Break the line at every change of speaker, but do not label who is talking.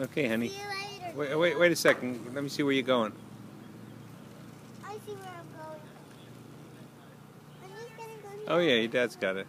Okay, honey.
See you later.
Wait, wait, wait a second. Let me see where you're going.
I see where I'm going. I'm just gonna go
Oh yeah, your dad's got it.